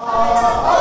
Oh. oh, oh.